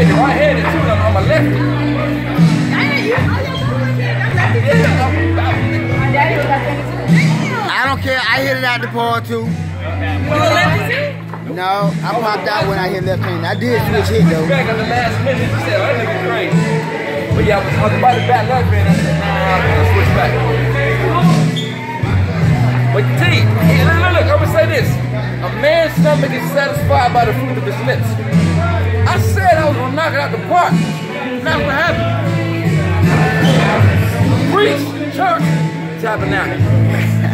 hit it right handed too. I'm, I'm a lefty. I don't care. I hit it out the ball too. No, I popped out when I hit left hand. I did switch hit though. Back on the last minute, you said, oh, that nigga crazy. But yeah, I was, I was about to back left hand. I said, nah, I'm gonna switch back. But T, hey, look, look, look, I'm gonna say this. A man's stomach is satisfied by the fruit of his lips. Knock it out the park. Not what happened. Preach, church, tabernacle.